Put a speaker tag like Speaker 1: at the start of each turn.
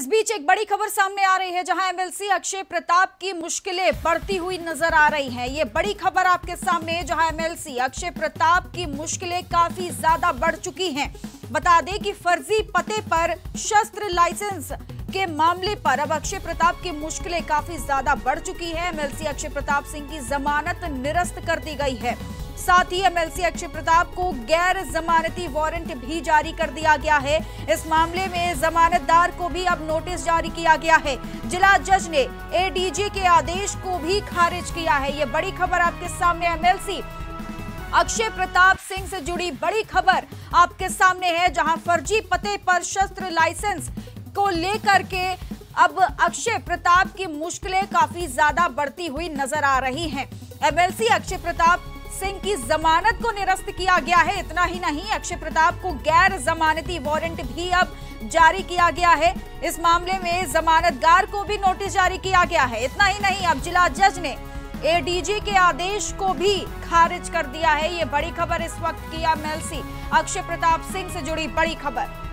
Speaker 1: इस बीच एक बड़ी खबर सामने आ रही है, जहाँ एमएलसी अक्षय प्रताप की मुश्किलें बढ़ती हुई नज़र आ रही हैं। ये बड़ी खबर आपके सामने है, जहाँ एमएलसी अक्षय प्रताप की मुश्किलें काफ़ी ज़्यादा बढ़ चुकी हैं। बता दें कि फर्जी पते पर शस्त्र लाइसेंस के मामले पर अब अक्षय प्रताप की मुश्किलें काफ़ी ज़्यादा बढ़ चुकी है। एमएलसी अक्षय प्रताप सिंह की जमानत निरस्त कर दी गई है। साथ ही एमएलसी अक्षय प्रताप को गैर जमानती वारंट भी जारी कर दिया गया है। इस मामले में जमानतदार को भी अब नोटिस जारी किया गया है। जिला जज ने एडीजी के आदेश को भी खारिज किया है। ये बड़ी खबर आपके सामने, एमएलसी अक्षय प्रताप सिंह से जुड़ी बड़ी खबर आपके सामने है, जहाँ फर्जी पते पर शस्त्र लाइसेंस को लेकर के अब अक्षय प्रताप की मुश्किलें काफ़ी ज़्यादा बढ़ती हुई नज़र आ रही हैं। एमएलसी अक्षय प्रताप सिंह की जमानत को निरस्त किया गया है। इतना ही नहीं, अक्षय प्रताप को गैर जमानती वारंट भी अब जारी किया गया है। इस मामले में जमानतगार को भी नोटिस जारी किया गया है। इतना ही नहीं, अब जिला जज ने एडीजी के आदेश को भी खारिज कर दिया है। ये बड़ी खबर इस वक्त की एमएलसी अक्षय प्रताप सिंह से जुड़ी बड़ी खबर।